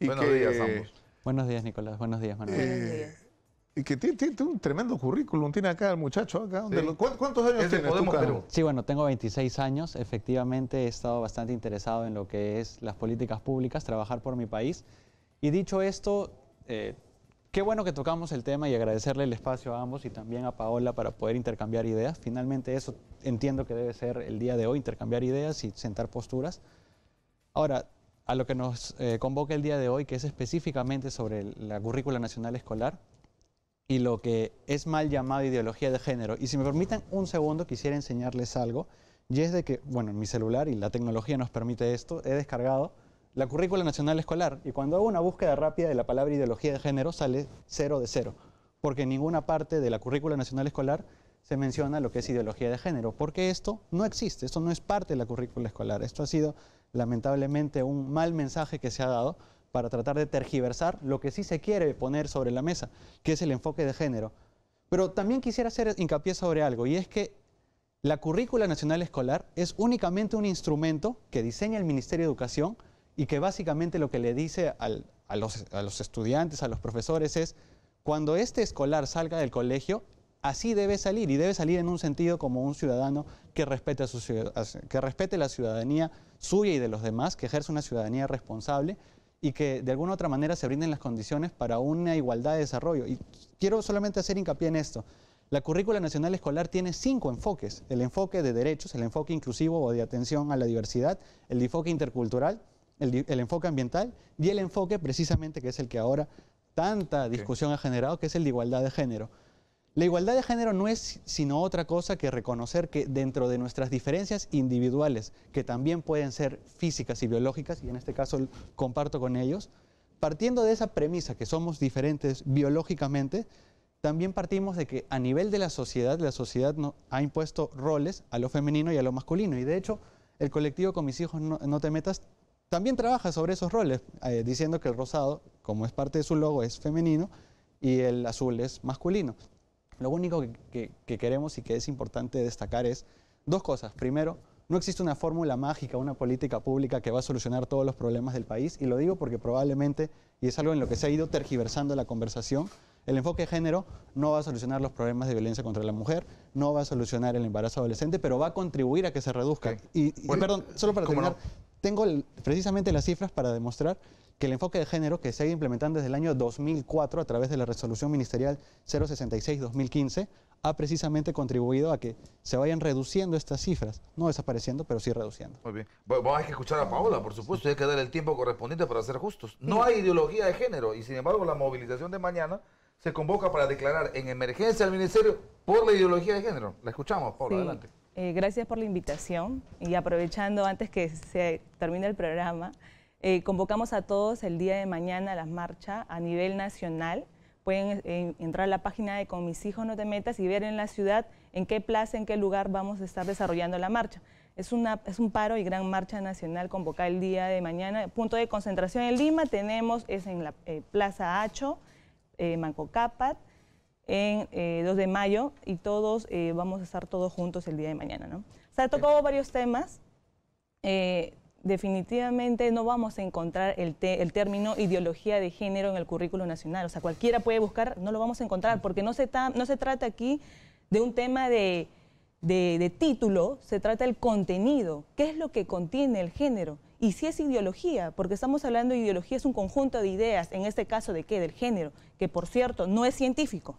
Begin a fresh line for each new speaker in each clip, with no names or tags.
Buenos días,
ambos. Buenos días, Nicolás. Buenos días, Manuel.
Días y que tiene, un tremendo currículum, tiene acá el muchacho acá. ¿Cuántos años tiene
tú, Sí, bueno, tengo 26 años. Efectivamente, he estado bastante interesado en lo que es las políticas públicas, trabajar por mi país. Y dicho esto, eh, qué bueno que tocamos el tema y agradecerle el espacio a ambos y también a Paola para poder intercambiar ideas. Finalmente eso entiendo que debe ser el día de hoy, intercambiar ideas y sentar posturas. Ahora, a lo que nos eh, convoca el día de hoy, que es específicamente sobre la currícula nacional escolar, y lo que es mal llamado ideología de género. Y si me permiten un segundo, quisiera enseñarles algo. Y es de que, bueno, en mi celular y la tecnología nos permite esto, he descargado la currícula nacional escolar y cuando hago una búsqueda rápida de la palabra ideología de género sale cero de cero, porque en ninguna parte de la currícula nacional escolar se menciona lo que es ideología de género, porque esto no existe, esto no es parte de la currícula escolar. Esto ha sido lamentablemente un mal mensaje que se ha dado para tratar de tergiversar lo que sí se quiere poner sobre la mesa, que es el enfoque de género. Pero también quisiera hacer hincapié sobre algo, y es que la currícula nacional escolar es únicamente un instrumento que diseña el Ministerio de Educación y que básicamente lo que le dice a, los, a los estudiantes, a los profesores es, cuando este escolar salga del colegio, así debe salir y debe salir en un sentido como un ciudadano que respete, a su, que respete la ciudadanía suya y de los demás, que ejerce una ciudadanía responsable y que de alguna otra manera se brinden las condiciones para una igualdad de desarrollo. Y quiero solamente hacer hincapié en esto. La currícula nacional escolar tiene cinco enfoques. El enfoque de derechos, el enfoque inclusivo o de atención a la diversidad, el enfoque intercultural, el, enfoque ambiental y el enfoque precisamente que es el que ahora tanta discusión ha generado, que es el de igualdad de género. La igualdad de género no es sino otra cosa que reconocer que dentro de nuestras diferencias individuales, que también pueden ser físicas y biológicas, y en este caso comparto con ellos, partiendo de esa premisa que somos diferentes biológicamente, también partimos de que a nivel de la sociedad, la sociedad no, ha impuesto roles a lo femenino y a lo masculino. Y de hecho, el colectivo Con mis hijos no, te metas también trabaja sobre esos roles, eh, diciendo que el rosado, como es parte de su logo, es femenino y el azul es masculino. Lo único que, queremos y que es importante destacar es dos cosas. Primero, no existe una fórmula mágica, una política pública que va a solucionar todos los problemas del país. Y lo digo porque probablemente, y es algo en lo que se ha ido tergiversando la conversación, el enfoque de género no va a solucionar los problemas de violencia contra la mujer, no va a solucionar el embarazo adolescente, pero va a contribuir a que se reduzca. Y, perdón, solo para terminar, tengo precisamente las cifras para demostrar que el enfoque de género que se ha ido implementando desde el año 2004 a través de la resolución ministerial 066-2015 ha precisamente contribuido a que se vayan reduciendo estas cifras, no desapareciendo, pero sí reduciendo.
Muy bien. Vamos a que escuchar a Paola, por supuesto, y hay que dar el tiempo correspondiente para ser justos. No hay ideología de género y sin embargo la movilización de mañana se convoca para declarar en emergencia al ministerio por la ideología de género. La escuchamos, Paola, adelante.
Eh, gracias por la invitación y aprovechando antes que se termine el programa, eh, convocamos a todos el día de mañana la marcha a nivel nacional. Pueden eh, entrar a la página de Con mis hijos no te metas y ver en la ciudad en qué plaza, en qué lugar vamos a estar desarrollando la marcha. Es, una, es un paro y gran marcha nacional convocada el día de mañana. Punto de concentración en Lima tenemos, es en la Plaza Hacho, Manco En 2 de mayo y todos vamos a estar todos juntos el día de mañana. ¿no? Se ha tocado varios temas definitivamente no vamos a encontrar el, término ideología de género en el currículo nacional. O sea, cualquiera puede buscar, no lo vamos a encontrar, porque no se, no se trata aquí de un tema de, de, título, se trata del contenido. ¿Qué es lo que contiene el género? Y si es ideología, porque estamos hablando de ideología, es un conjunto de ideas, en este caso de qué, del género, que por cierto no es científico.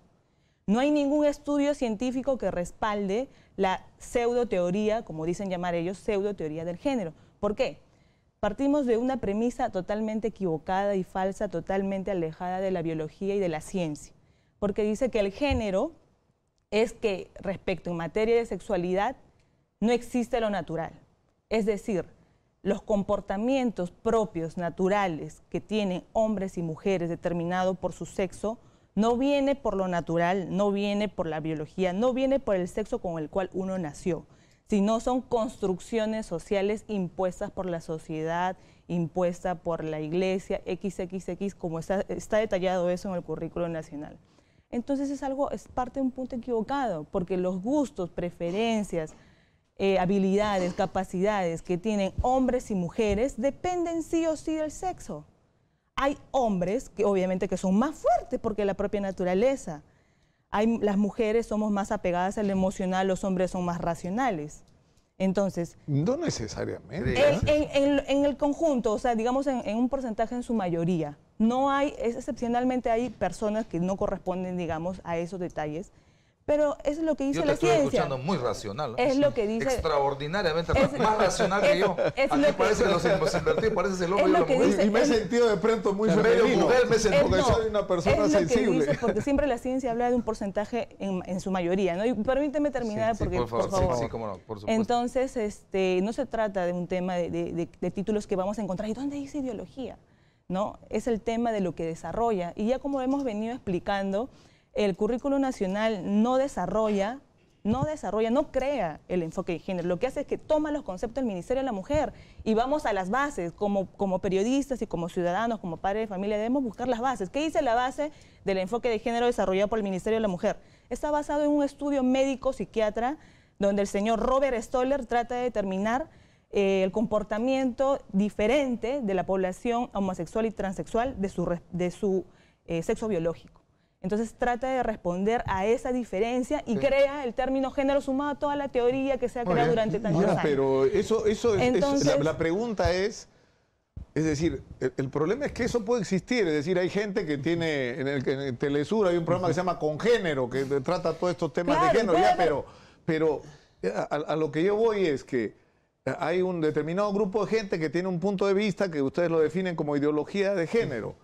No hay ningún estudio científico que respalde la pseudoteoría, como dicen llamar ellos, pseudoteoría del género. ¿Por qué? Partimos de una premisa totalmente equivocada y falsa, totalmente alejada de la biología y de la ciencia, porque dice que el género es que respecto en materia de sexualidad no existe lo natural. Es decir, los comportamientos propios, naturales, que tienen hombres y mujeres determinados por su sexo, no viene por lo natural, no viene por la biología, no viene por el sexo con el cual uno nació, sino son construcciones sociales impuestas por la sociedad, impuesta por la iglesia, XXX, como está, detallado eso en el currículo nacional. Entonces es algo, es parte de un punto equivocado, porque los gustos, preferencias, eh, habilidades, capacidades que tienen hombres y mujeres dependen sí o sí del sexo. Hay hombres que obviamente que son más fuertes porque la propia naturaleza. Hay, las mujeres somos más apegadas al emocional, los hombres son más racionales. Entonces,
No necesariamente.
en, en- en- en el conjunto, o sea, digamos en, en un porcentaje en su mayoría, no hay, es- excepcionalmente hay personas que no corresponden, digamos, a esos detalles, pero eso es lo que dice
Yo te
la
estoy
ciencia.
escuchando muy racional. ¿no?
Es lo que dice-
Extraordinariamente
Es-.
Más racional que yo.
es
Aquí
lo que-
parece los, los invertidos, pareces el hombre y
lo
la
que
mujer.
dice-
y me he sentido de pronto muy
Medio
femenino.
mujer me sentí,
porque
no,
soy una persona
es lo que
sensible.
dice, porque siempre la ciencia habla de un porcentaje en, en su mayoría, ¿no? Y permíteme terminar,
Sí, sí,
porque,
por favor,
por favor.
sí, sí, cómo no, por supuesto.
Entonces, este, no se trata de un tema de, de- de- de títulos que vamos a encontrar. ¿Y dónde dice ideología? ¿No? Es el tema de lo que desarrolla. Y ya como hemos venido explicando, el currículo nacional no desarrolla, no desarrolla, no crea el enfoque de género. Lo que hace es que toma los conceptos del Ministerio de la Mujer y vamos a las bases. Como, como periodistas y como ciudadanos, como padres de familia, debemos buscar las bases. ¿Qué dice la base del enfoque de género desarrollado por el Ministerio de la Mujer? Está basado en un estudio médico-psiquiatra donde el señor Robert Stoller trata de determinar eh, el comportamiento diferente de la población homosexual y transexual de su, de su eh, sexo biológico. Entonces trata de responder a esa diferencia y crea el término género sumado a toda la teoría que se ha creado durante tantos años.
pero eso, eso es, la, la pregunta es, es decir, el, el problema es que eso puede existir, es decir, hay gente que tiene, en el, en Telesur hay un programa que se llama Congénero, que trata todos estos temas
Claro,
de género, ya, pero, pero eh, a, a lo que yo voy es que hay un determinado grupo de gente que tiene un punto de vista que ustedes lo definen como ideología de género.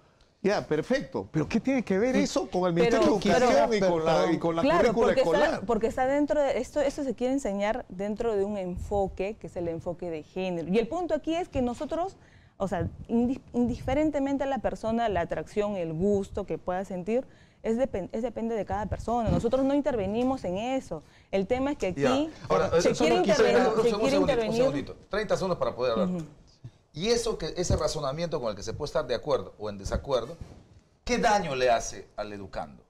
Ya, perfecto. Pero ¿qué tiene que ver eso con el Ministerio de Educación
pero-
y, con la, y con la
claro,
currícula
porque
escolar?
Está, porque está dentro de esto, esto se quiere enseñar dentro de un enfoque que es el enfoque de género. Y el punto aquí es que nosotros, o sea, indi- indiferentemente a la persona, la atracción, el gusto que pueda sentir, es, es depende de cada persona. Nosotros no intervenimos en eso. El tema es que aquí
Ya. Ahora,
se quiere intervenir.
un
se quiere
un segundito, un
intervenir-
segundito. 30 segundos para poder hablar. Y eso que, ese razonamiento con el que se puede estar de acuerdo o en desacuerdo, ¿qué daño le hace al educando?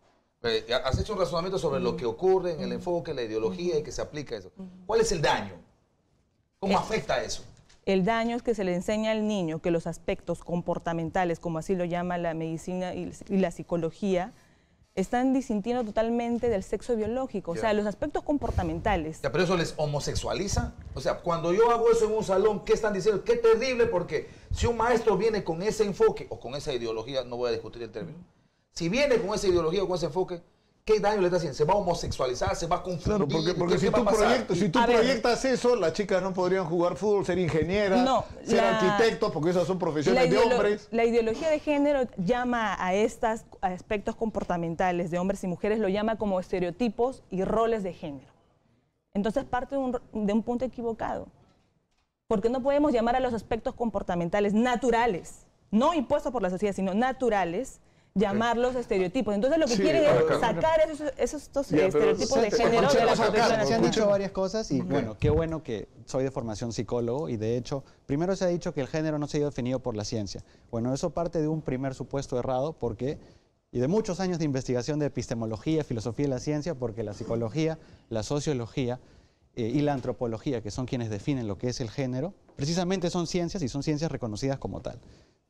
Eh, has hecho un razonamiento sobre lo que ocurre en el enfoque, la ideología y que se aplica eso. ¿Cuál es el daño? ¿Cómo
Eh,
afecta eso?
El daño es que se le enseña al niño que los aspectos comportamentales, como así lo llama la medicina y la psicología, están disintiendo totalmente del sexo biológico. O sea, los aspectos comportamentales.
Ya, pero eso les homosexualiza. O sea, cuando yo hago eso en un salón, ¿qué están diciendo? Qué terrible porque si un maestro viene con ese enfoque o con esa ideología, no voy a discutir el término. Si viene con esa ideología o con ese enfoque, ¿qué daño le está haciendo? ¿Se va a homosexualizar? ¿Se va a confundir?
Claro, porque, porque
¿Qué-
si tú, proyectas, si tú
A ver.
proyectas eso, las chicas no podrían jugar fútbol, ser ingenieras,
No,
ser
la-
arquitectos, porque esas son profesiones de hombres.
la ideología de género llama a estos aspectos comportamentales de hombres y mujeres, lo llama como estereotipos y roles de género. Entonces parte de un, de un punto equivocado. Porque no podemos llamar a los aspectos comportamentales naturales, no impuestos por la sociedad, sino naturales, llamarlos estereotipos. Entonces lo que
Sí,
quieren es sacar esos, estos estereotipos de género de la.
Se han dicho varias cosas y bueno, qué bueno que soy de formación psicólogo y de hecho, primero se ha dicho que el género no se ha ido definido por la ciencia. Bueno, eso parte de un primer supuesto errado porque, y de muchos años de investigación de epistemología, filosofía y la ciencia, porque la psicología, la sociología eh, y la antropología, que son quienes definen lo que es el género, precisamente son ciencias y son ciencias reconocidas como tal.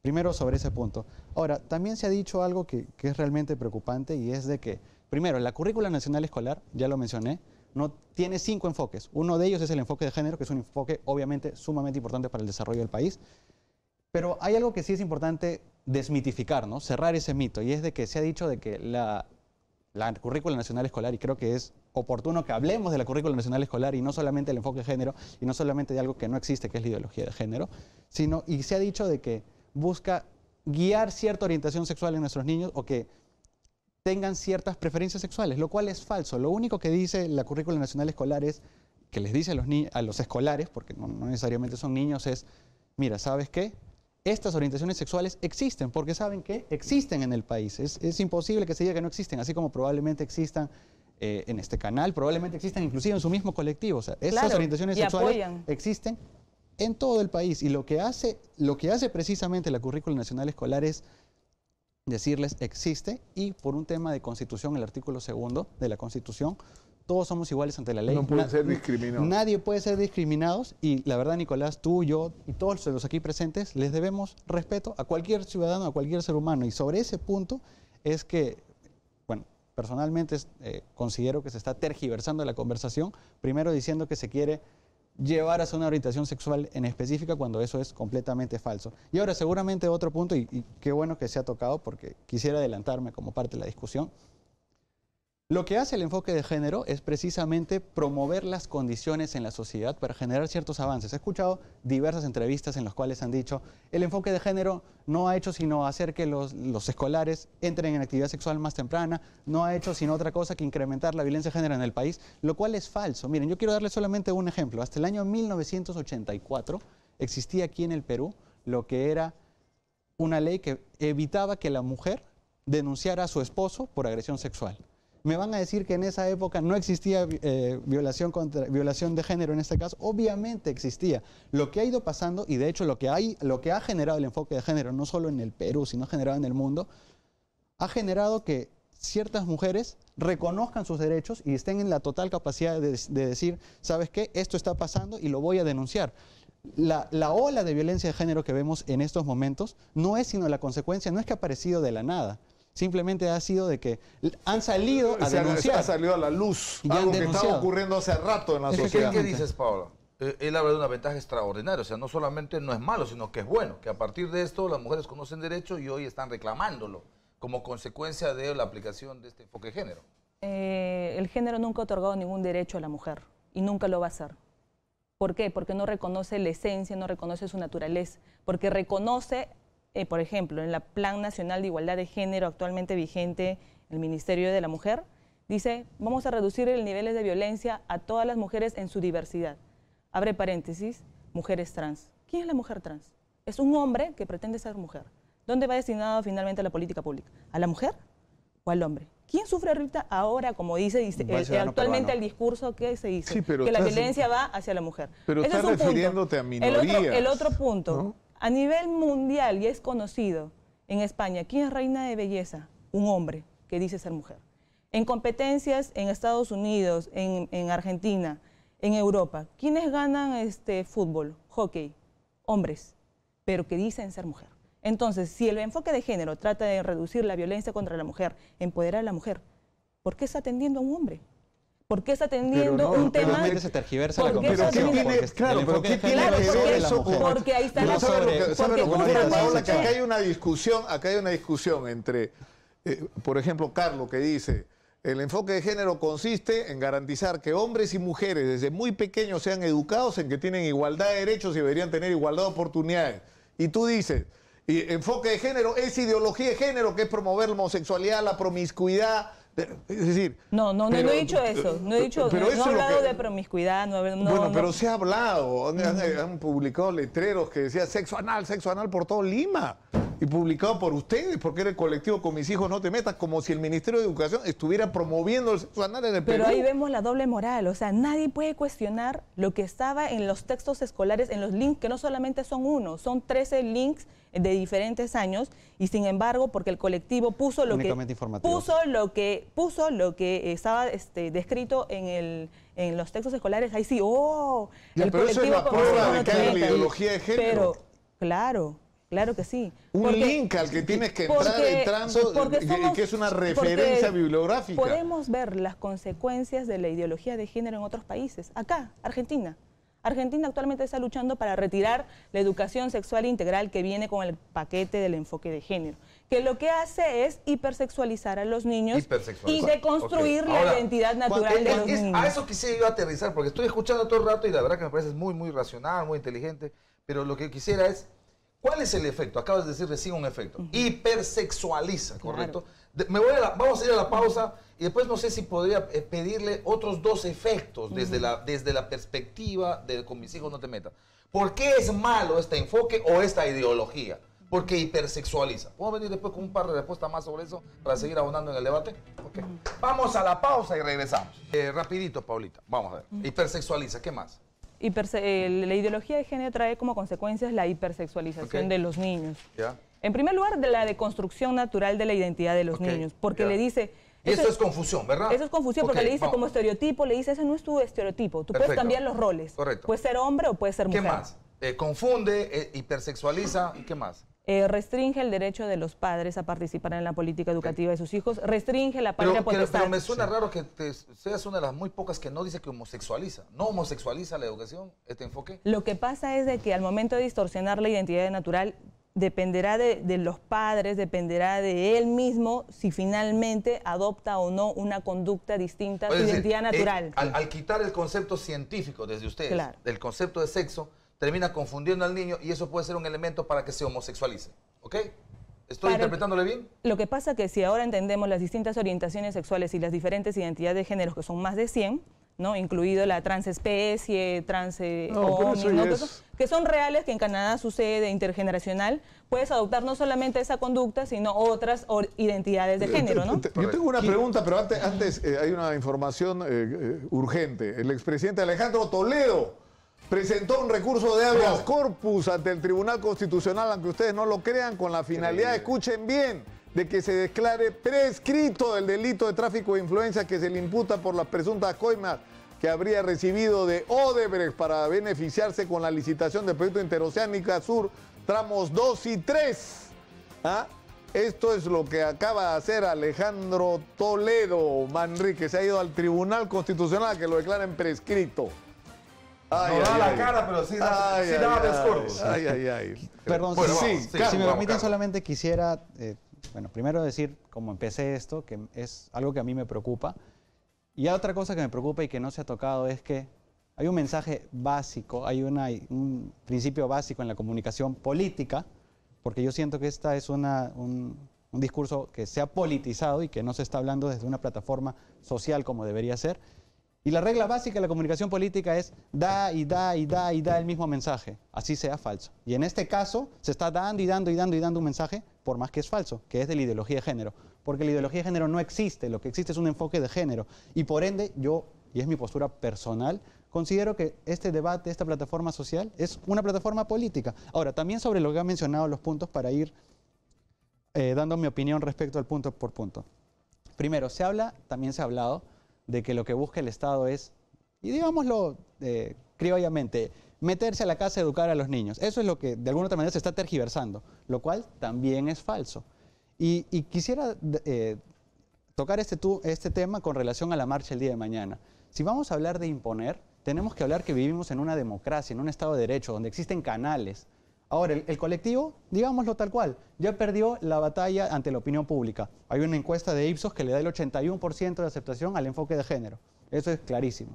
Primero sobre ese punto. Ahora, también se ha dicho algo que, que es realmente preocupante y es de que, primero, la currícula nacional escolar, ya lo mencioné, no tiene cinco enfoques. Uno de ellos es el enfoque de género, que es un enfoque obviamente sumamente importante para el desarrollo del país. Pero hay algo que sí es importante desmitificar, ¿no? cerrar ese mito, y es de que se ha dicho de que la, la currícula nacional escolar, y creo que es oportuno que hablemos de la currícula nacional escolar y no solamente del enfoque de género, y no solamente de algo que no existe, que es la ideología de género, sino, y se ha dicho de que busca guiar cierta orientación sexual en nuestros niños o que tengan ciertas preferencias sexuales, lo cual es falso. Lo único que dice la currícula nacional escolar es, que les dice a los, a los escolares, porque no, no necesariamente son niños, es, mira, ¿sabes qué? Estas orientaciones sexuales existen, porque saben que existen en el país. Es, es imposible que se diga que no existen, así como probablemente existan eh, en este canal, probablemente existan inclusive en su mismo colectivo. O sea, esas
Claro,
orientaciones sexuales
apoyan.
existen en todo el país. Y lo que hace, lo que hace precisamente la currícula nacional escolar es decirles existe y por un tema de constitución, el artículo segundo de la constitución, todos somos iguales ante la ley.
No pueden
Na-
ser discriminados.
Nadie puede ser discriminados y la verdad, Nicolás, tú, yo y todos los aquí presentes les debemos respeto a cualquier ciudadano, a cualquier ser humano. Y sobre ese punto es que, bueno, personalmente eh, considero que se está tergiversando la conversación, primero diciendo que se quiere llevar hacia una orientación sexual en específica cuando eso es completamente falso. Y ahora seguramente otro punto, y, y qué bueno que se ha tocado porque quisiera adelantarme como parte de la discusión, lo que hace el enfoque de género es precisamente promover las condiciones en la sociedad para generar ciertos avances. He escuchado diversas entrevistas en las cuales han dicho, el enfoque de género no ha hecho sino hacer que los, los escolares entren en actividad sexual más temprana, no ha hecho sino otra cosa que incrementar la violencia de género en el país, lo cual es falso. Miren, yo quiero darles solamente un ejemplo. Hasta el año 1984 existía aquí en el Perú lo que era una ley que evitaba que la mujer denunciara a su esposo por agresión sexual. Me van a decir que en esa época no existía eh, violación, de género en este caso. Obviamente existía. Lo que ha ido pasando, y de hecho lo que, ha generado el enfoque de género, no solo en el Perú, sino generado en el mundo, ha generado que ciertas mujeres reconozcan sus derechos y estén en la total capacidad de, de decir, ¿sabes qué? Esto está pasando y lo voy a denunciar. La, la, ola de violencia de género que vemos en estos momentos no es sino la consecuencia, no es que ha aparecido de la nada. Simplemente ha sido de que han salido a
Se ha-
denunciar.
Ha salido a la luz.
Y
algo que estaba ocurriendo hace rato en la
¿Qué, qué-
sociedad.
qué dices, Paola? Eh, él habla de una ventaja extraordinaria, o sea, no solamente no es malo, sino que es bueno, que a partir de esto las mujeres conocen derecho y hoy están reclamándolo como consecuencia de la aplicación de este enfoque de género.
Eh, el género nunca ha otorgado ningún derecho a la mujer y nunca lo va a hacer. ¿Por qué? Porque no reconoce la esencia, no reconoce su naturaleza, porque reconoce, eh, por ejemplo, en la Plan Nacional de Igualdad de Género actualmente vigente, el Ministerio de la Mujer, dice, vamos a reducir el nivel de violencia a todas las mujeres en su diversidad. Abre paréntesis, mujeres trans. ¿Quién es la mujer trans? Es un hombre que pretende ser mujer. ¿Dónde va destinado finalmente la política pública? ¿A la mujer o al hombre? ¿Quién sufre ahorita ahora, como dice, eh, actualmente
peruano.
el discurso que se dice?
Sí,
que la violencia va hacia la mujer.
Pero
Ese
estás
es un punto.
refiriéndote a
El otro,
minorías,
el otro punto,
¿no?
A nivel mundial y es conocido en España, ¿quién es reina de belleza? Un hombre que dice ser mujer. En competencias en Estados Unidos, en, en Argentina, en Europa, ¿quiénes ganan este fútbol, hockey? Hombres, pero que dicen ser mujer. Entonces, si el enfoque de género trata de reducir la violencia contra la mujer, empoderar a la mujer, ¿por qué está atendiendo a un hombre? ¿Por qué está atendiendo
no,
un
pero
tema?
Se tergiversa la
¿Por qué
Pero ¿qué
eso
conversación.
tiene, claro, pero ¿qué tiene que ver eso con-
Porque ahí está la-
¿sabe lo que-
sobre-
sabe lo que Paola? Que acá hay una discusión, acá hay una discusión entre, eh, por ejemplo, Carlos, que dice, el enfoque de género consiste en garantizar que hombres y mujeres desde muy pequeños sean educados en que tienen igualdad de derechos y deberían tener igualdad de oportunidades. Y tú dices, y enfoque de género es ideología de género, que es promover la homosexualidad, la promiscuidad. Es decir...
No, no, no,
pero-
no he dicho eso. No he dicho,
pero
no,
eso
no he hablado
que-
de promiscuidad. No, no,
bueno,
no.
pero se ha hablado, han publicado letreros que decía sexo anal, sexo anal por todo Lima. Y publicado por ustedes, porque era el colectivo Con mis hijos no te metas, como si el Ministerio de Educación estuviera promoviendo el sexo anal en el
Pero
Perú.
ahí vemos la doble moral, o sea, nadie puede cuestionar lo que estaba en los textos escolares, en los links, que no solamente son uno, son 13 links de diferentes años, y sin embargo, porque el colectivo puso lo que puso lo que puso lo que estaba este, descrito en el en los textos escolares, ahí sí, oh,
Ya,
el
pero eso es
colectivo
la prueba de que hay una ideología de género.
Pero, claro, claro que sí.
Un
Porque-
link al que tienes que entrar
porque-
entrando,
porque
que-
somos-
que es una referencia bibliográfica.
Podemos ver las consecuencias de la ideología de género en otros países. Acá, Argentina. Argentina actualmente está luchando para retirar la educación sexual integral que viene con el paquete del enfoque de género, que lo que hace es hipersexualizar a los niños y deconstruir la identidad natural
Es-
de los
es-
niños.
a eso quisiera yo aterrizar, porque estoy escuchando todo el rato y la verdad que me parece muy, muy racional, muy inteligente, pero lo que quisiera es, ¿cuál es el efecto? Acabas de decir recién un efecto. Hipersexualiza, ¿correcto? De- me voy a la- vamos a ir a la pausa y después no sé si podría eh, pedirle otros dos efectos desde, la, desde la perspectiva de con mis hijos no te metas. ¿Por qué es malo este enfoque o esta ideología? Porque hipersexualiza. ¿Puedo venir después con un par de respuestas más sobre eso para seguir abundando en el debate? Ok. Vamos a la pausa y regresamos. Eh, rapidito, Paulita. Vamos a ver. Hipersexualiza. ¿Qué más?
Eh, la ideología de género trae como consecuencias la hipersexualización de los niños. En primer lugar, de la deconstrucción natural de la identidad de los niños, porque le dice,
Y
Eso
eso
es-
es confusión, ¿verdad?
Eso es confusión porque le dice
vamos.
como estereotipo, le dice, ese no es tu estereotipo. Tú puedes cambiar los roles.
Correcto.
Puedes ser hombre o puedes ser
¿Qué
mujer.
más? Eh, confunde, eh, hipersexualiza, ¿y qué más?
Eh, restringe el derecho de los padres a participar en la política educativa de sus hijos. Restringe la patria
pero-
potestad.
pero me suena raro que te- seas una de las muy pocas que no dice que homosexualiza. No homosexualiza la educación, este enfoque.
Lo que pasa es de que al momento de distorsionar la identidad natural dependerá de, de los padres, dependerá de él mismo si finalmente adopta o no una conducta distinta a su
decir,
identidad
eh,
natural.
al, al quitar el concepto científico desde ustedes,
Claro.
del concepto de sexo, termina confundiendo al niño y eso puede ser un elemento para que se homosexualice. ¿Ok? ¿Estoy
Para-
interpretándole bien?
Lo que pasa que si ahora entendemos las distintas orientaciones sexuales y las diferentes identidades de géneros, que son más de 100, ¿no? incluido la transespecie, trans eh,
No,
que,
es-
son, que son reales, que en Canadá sucede intergeneracional, puedes adoptar no solamente esa conducta, sino otras identidades de género. ¿no?
Yo tengo una pregunta, pero antes, antes eh, hay una información eh, eh, urgente. El expresidente Alejandro Toledo presentó un recurso de habeas corpus ante el Tribunal Constitucional, aunque ustedes no lo crean, con la finalidad, escuchen bien, de que se declare prescrito el delito de tráfico de influencia que se le imputa por las presuntas coimas que habría recibido de Odebrecht para beneficiarse con la licitación del proyecto Interoceánica Sur, tramos 2 y 3. ¿Ah? Esto es lo que acaba de hacer Alejandro Toledo Manrique. Se ha ido al Tribunal Constitucional a que lo declaren prescrito. Ay,
No da
ay,
la
ay.
cara, pero sí da-
Ay,
sí
ay,
da
ay. Ay, ay, ay.
Perdón,
Bueno,
si-
vamos,
si,
sí,
me
vamos,
permiten, solamente quisiera, eh, bueno, primero decir, como empecé esto, que es algo que a mí me preocupa. Y otra cosa que me preocupa y que no se ha tocado es que hay un mensaje básico, hay una- un principio básico en la comunicación política, porque yo siento que esta es una- un, un discurso que se ha politizado y que no se está hablando desde una plataforma social como debería ser. Y la regla básica de la comunicación política es da y da y da y da el mismo mensaje, así sea falso. Y en este caso se está dando y dando y dando y dando un mensaje, por más que es falso, que es de la ideología de género. Porque la ideología de género no existe, lo que existe es un enfoque de género. Y por ende, yo, y es mi postura personal, considero que este debate, esta plataforma social, es una plataforma política. Ahora, también sobre lo que han mencionado los puntos para ir eh, dando mi opinión respecto al punto por punto. Primero, se habla, también se ha hablado, de que lo que busca el Estado es, y digámoslo eh, criollamente, meterse a la casa a educar a los niños. Eso es lo que de alguna otra manera se está tergiversando, lo cual también es falso. Y, quisiera eh, tocar este, este tema con relación a la marcha el día de mañana. Si vamos a hablar de imponer, tenemos que hablar que vivimos en una democracia, en un Estado de Derecho, donde existen canales. Ahora, el, colectivo, digámoslo tal cual, ya perdió la batalla ante la opinión pública. Hay una encuesta de Ipsos que le da el 81% de aceptación al enfoque de género. Eso es clarísimo.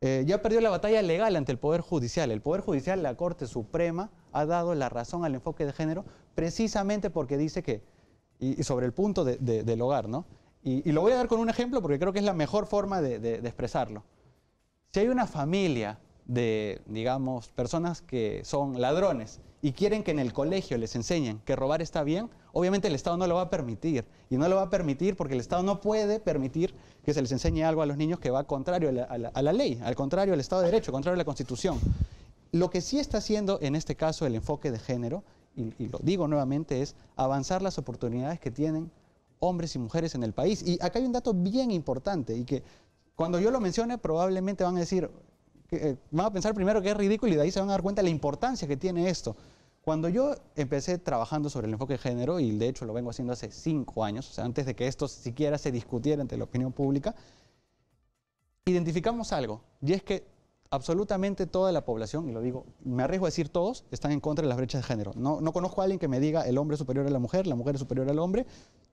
Eh, ya perdió la batalla legal ante el Poder Judicial. El Poder Judicial, la Corte Suprema, ha dado la razón al enfoque de género precisamente porque dice que, y, sobre el punto de- de- del hogar, ¿no? Y, lo voy a dar con un ejemplo porque creo que es la mejor forma de expresarlo. Si hay una familia de, digamos, personas que son ladrones y quieren que en el colegio les enseñen que robar está bien, obviamente el Estado no lo va a permitir. Y no lo va a permitir porque el Estado no puede permitir que se les enseñe algo a los niños que va contrario a la, ley, al contrario al Estado de Derecho, contrario a la Constitución. Lo que sí está haciendo en este caso el enfoque de género, y, y lo digo nuevamente, es avanzar las oportunidades que tienen hombres y mujeres en el país. Y acá hay un dato bien importante y que cuando yo lo mencione probablemente van a decir, eh, van a pensar primero que es ridículo y de ahí se van a dar cuenta de la importancia que tiene esto. Cuando yo empecé trabajando sobre el enfoque de género, y de hecho lo vengo haciendo hace cinco años, o sea, antes de que esto siquiera se discutiera ante la opinión pública, identificamos algo, y es que absolutamente toda la población, y lo digo, me arriesgo a decir todos, están en contra de las brechas de género. No, no conozco a alguien que me diga el hombre es superior a la mujer, la mujer es superior al hombre.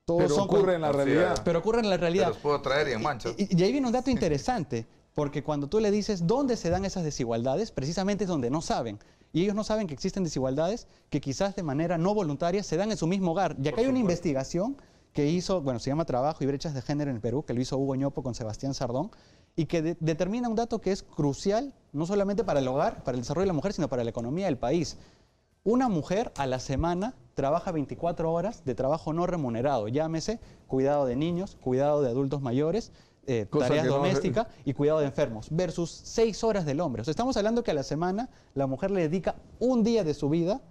Todos
Pero
son
ocurre en la realidad.
pero ocurre en la realidad.
los puedo traer y en manchas.
Y, y ahí viene un dato interesante, porque cuando tú le dices dónde se dan esas desigualdades, precisamente es donde no saben. Y ellos no saben que existen desigualdades que quizás de manera no voluntaria se dan en su mismo hogar. Y acá hay una investigación que hizo, bueno, se llama Trabajo y Brechas de Género en el Perú, que lo hizo Hugo Ñopo con Sebastián Sardón, y que de- determina un dato que es crucial, no solamente para el hogar, para el desarrollo de la mujer, sino para la economía del país. Una mujer a la semana trabaja 24 horas de trabajo no remunerado, llámese cuidado de niños, cuidado de adultos mayores, eh, tareas
no
domésticas y cuidado de enfermos, versus 6 horas del hombre. O sea, estamos hablando que a la semana la mujer le dedica un día de su vida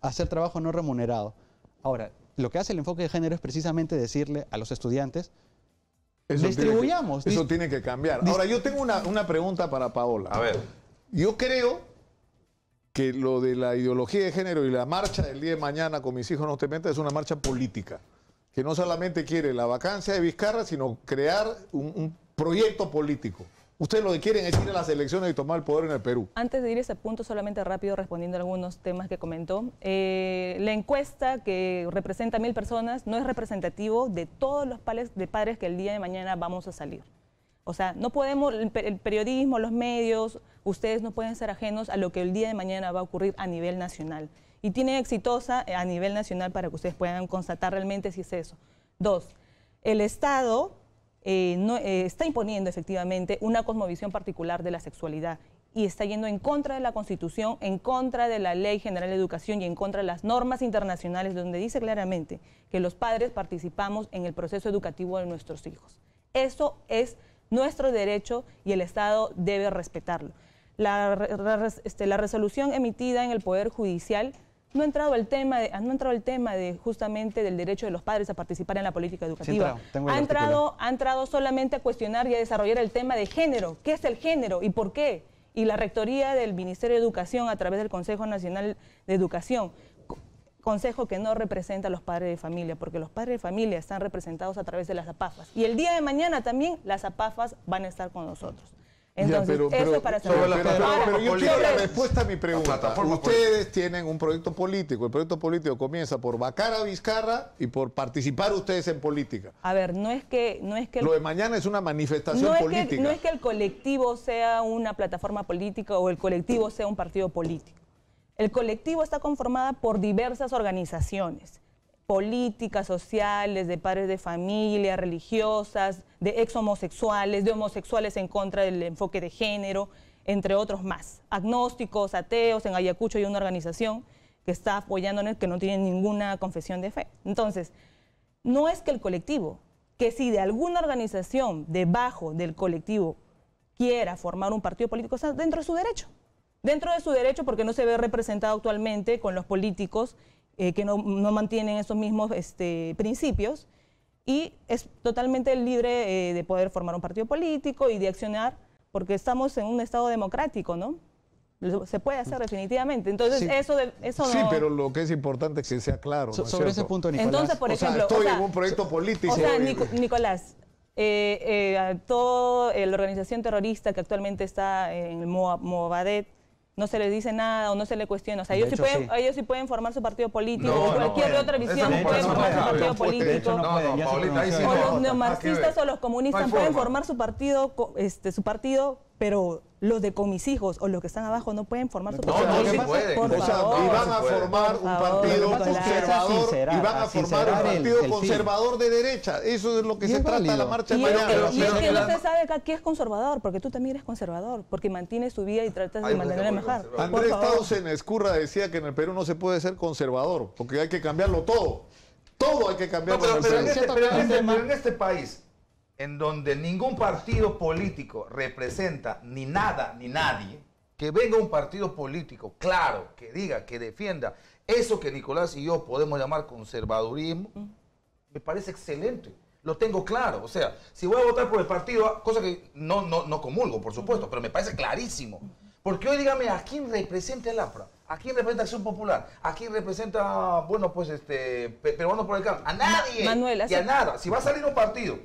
a hacer trabajo no remunerado. Ahora, lo que hace el enfoque de género es precisamente decirle a los estudiantes,
Eso
Distribuyamos.
Tiene que, eso tiene que cambiar. Ahora, yo tengo una, una pregunta para Paola.
A ver.
Yo creo que lo de la ideología de género y la marcha del día de mañana con mis hijos no te metas es una marcha política, que no solamente quiere la vacancia de Vizcarra, sino crear un, proyecto político. Ustedes lo que quieren es ir a las elecciones y tomar el poder en el Perú.
Antes de ir a ese punto, solamente rápido respondiendo a algunos temas que comentó. Eh, la encuesta que representa a mil personas no es representativo de todos los padres, que el día de mañana vamos a salir. O sea, no podemos, el periodismo, los medios, ustedes no pueden ser ajenos a lo que el día de mañana va a ocurrir a nivel nacional. Y tiene exitosa eh, a nivel nacional para que ustedes puedan constatar realmente si es eso. Dos, el Estado eh, eh, está imponiendo efectivamente una cosmovisión particular de la sexualidad y está yendo en contra de la Constitución, en contra de la Ley General de Educación y en contra de las normas internacionales donde dice claramente que los padres participamos en el proceso educativo de nuestros hijos. Eso es nuestro derecho y el Estado debe respetarlo. La, este, la resolución emitida en el Poder Judicial no ha entrado el tema de, no ha entrado el tema de justamente del derecho de los padres a participar en la política educativa.
el
ha entrado ha entrado solamente a cuestionar y a desarrollar el tema de género. ¿Qué es el género y por qué? Y la Rectoría del Ministerio de Educación, a través del Consejo Nacional de Educación, co- consejo que no representa a los padres de familia, porque los padres de familia están representados a través de las APAFAS. Y el día de mañana también las APAFAS van a estar con nosotros. Entonces,
Ya, pero-
eso
pero-
es para cerrar.
pero- yo quiero la respuesta a mi pregunta. Ustedes tienen un proyecto político. El proyecto político comienza por vacar a Vizcarra y por participar ustedes en política.
A ver, no es que, no es que el-
Lo de mañana es una manifestación
no es,
política.
que, no es que el colectivo sea una plataforma política o el colectivo sea un partido político. El colectivo está conformado por diversas organizaciones políticas, sociales, de padres de familia, religiosas, de ex homosexuales, de homosexuales en contra del enfoque de género, entre otros más. Agnósticos, ateos, en Ayacucho hay una organización que está apoyándonos que no tiene ninguna confesión de fe. Entonces, no es que el colectivo, que si de alguna organización debajo del colectivo quiera formar un partido político, está dentro de su derecho. Dentro de su derecho porque no se ve representado actualmente con los políticos eh, que no, no mantienen esos mismos este, principios y es totalmente libre eh, de poder formar un partido político y de accionar porque estamos en un estado democrático, ¿no? Se puede hacer definitivamente. Entonces,
Sí.
eso, de- eso
Sí,
no...
pero lo que es importante es que sea claro.
So-
¿no es
sobre ese punto, Nicolás.
Entonces, por
o sea,
ejemplo... o
estoy
sea,
en un proyecto político.
o sea, Nico- Nicolás, eh, eh, toda la organización terrorista que actualmente está en el Moa- Movadet, no se les dice nada o no se le cuestiona. O sea, ellos sí, pueden,
sí.
ellos sí pueden formar su partido político,
No,
o
no
cualquier
pueden.
otra visión
no
puede
puede, no
formar su partido político.
Pueden.
O los neomarxistas o los comunistas pueden
forma.
formar su partido, co- este, su partido, pero los de con mis hijos o los que están abajo no pueden formar su
No,
partido
no, sí
político.
pueden.
Por
O sea,
favor.
y van a formar un partido conservador y van a formar un partido conservador de derecha. Eso es lo que
Y
se
es
trata
válido.
la marcha de
Y
mañana.
que,
pero-
y es
pero-
que no se sabe acá qué es conservador, porque tú también eres conservador, porque mantienes tu vida y tratas de mantenerla mejor.
Andrés
favor.
Tausen Escurra decía que en el Perú no se puede ser conservador, porque hay que cambiarlo todo. Todo hay que
No,
cambiarlo en
pero en este, pero en
que
este- pero en este país, en donde ningún partido político representa ni nada ni nadie, que venga un partido político, claro, que diga, que defienda eso que Nicolás y yo podemos llamar conservadurismo, me parece excelente. Lo tengo claro. O sea, si voy a votar por el partido, cosa que no, no, no comulgo, por supuesto, pero me parece clarísimo. Porque hoy dígame, ¿a quién representa el APRA? ¿A quién representa Acción Popular? ¿A quién representa, bueno, pues, este, Pe- Peruano por el Cambio? A nadie.
Ma- Manuel,
y a nada. Si va a salir un partido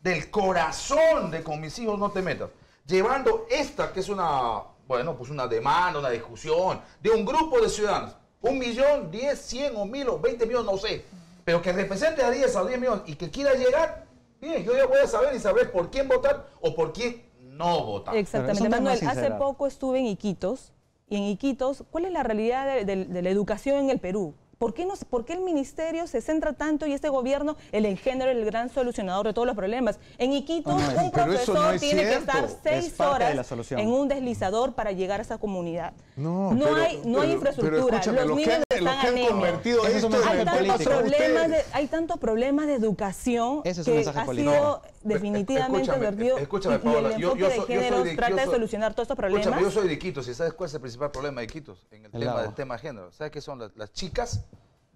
del corazón de con mis hijos no te metas, llevando esta que es una, bueno, pues una demanda, una discusión de un grupo de ciudadanos, un millón, diez, cien o mil o veinte millones, no sé, pero que represente a 10 a 10 millones y que quiera llegar, bien, yo ya voy a saber y saber por quién votar o por quién no votar.
Exactamente. Manuel, hace poco estuve en Iquitos y en Iquitos, ¿cuál es la realidad de, de- de la educación en el Perú? ¿Por qué, no, se- ¿Por qué el ministerio se centra tanto y este gobierno, el ingeniero, el gran solucionador de todos los problemas? En Iquitos,
No, no,
un profesor
no
tiene que
cierto.
estar
Es
seis
de
horas en un deslizador para llegar a esa comunidad.
No, pero-
hay, no hay
pero-
infraestructura.
pero
los
que
niños
los
están
que han convertido esto en
hay tantos, problemas de, hay tantos problemas de educación
Ese es
que ha
político.
sido
No,
definitivamente
escúchame,
advertido
escúchame,
y, y
Paola,
el
yo-
enfoque
yo
de
soy- yo soy
género
de-
trata
yo
de
soy-
solucionar todos estos problemas.
Yo soy de Iquitos y ¿sabes cuál es el principal problema de Iquitos? En el,
El
tema del tema de género. ¿Sabes qué son las, las chicas?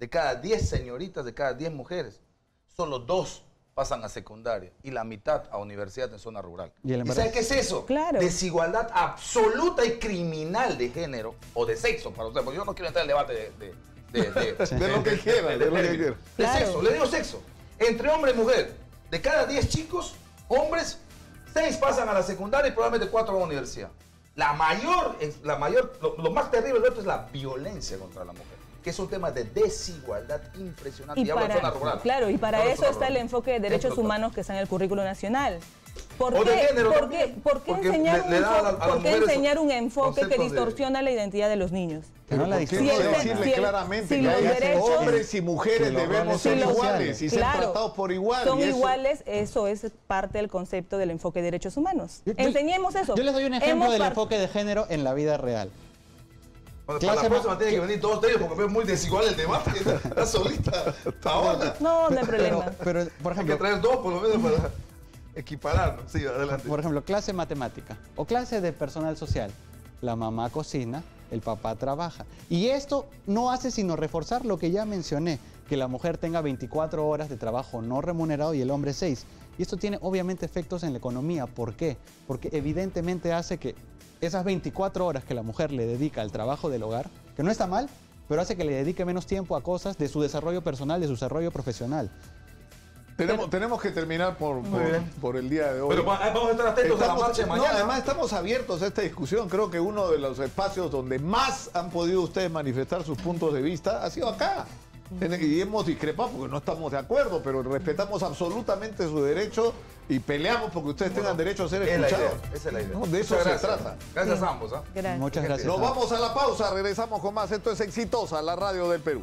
De cada 10 señoritas, de cada 10 mujeres, solo dos pasan a secundaria y la mitad a universidad en zona rural.
¿Y
¿Y
embarazo?
sabe qué es eso?
Claro.
Desigualdad absoluta y criminal de género o de sexo para usted, porque yo no quiero entrar en el debate de... de, de, de-
De lo que quiera, de lo que
términos.
quiera.
De
Claro.
sexo, le digo sexo. Entre hombre y mujer, de cada 10 chicos, hombres, 6 pasan a la secundaria y probablemente 4 a la universidad. La mayor, la mayor lo, lo más terrible de esto es la violencia contra la mujer, que es un tema de desigualdad impresionante.
Y
Y
para,
zona rural.
claro, y para eso está el
rural.
enfoque de derechos
Esto,
humanos que está en el currículo nacional. ¿Por
O de
qué,
género
por qué- por qué enseñar,
le-
un,
le a la- a
por qué enseñar un enfoque que
conceptos de-
distorsiona la identidad de los niños?
Que no la
¿Por qué
Si
no
el-
decirle
si el-
claramente
si
que
los
hay
derechos-
hombres y mujeres debemos ser
son
iguales y ser
Claro,
tratados por igual?
Son
y eso-
iguales, eso es parte del concepto del enfoque de derechos humanos.
Yo- yo-
Enseñemos eso.
Yo les doy un ejemplo
Hemos
del enfoque de género en la vida real.
Bueno,
Clase
para la próxima
ma-
tiene que venir todos ellos porque veo muy desigual el debate. Está solita. Paola.
No, no hay
Pero,
problema.
pero, por
Hay que
ejemplo,
traer dos por lo menos para equipararnos. Sí, adelante.
por ejemplo, clase matemática o clase de personal social. La mamá cocina, el papá trabaja. Y esto no hace sino reforzar lo que ya mencioné, que la mujer tenga 24 horas de trabajo no remunerado y el hombre 6. Y esto tiene obviamente efectos en la economía. ¿Por qué? Porque evidentemente hace que esas 24 horas que la mujer le dedica al trabajo del hogar, que no está mal, pero hace que le dedique menos tiempo a cosas de su desarrollo personal, de su desarrollo profesional.
Tenemos, tenemos que terminar por, por,
bien.
por el día de hoy.
Pero va- vamos a estar atentos a la marcha de
no,
mañana.
además estamos abiertos a esta discusión. Creo que uno de los espacios donde más han podido ustedes manifestar sus puntos de vista ha sido acá. Y hemos discrepado porque no estamos de acuerdo, pero respetamos absolutamente su derecho y peleamos porque ustedes tengan derecho a ser
es la
escuchados.
idea. Esa es la idea.
No, de eso
Muchas
se
gracias.
trata.
Gracias a ambos. ¿ah?
Gracias.
Muchas gracias.
Nos vamos a la pausa, regresamos con más. Esto es Exitosa, la radio del Perú.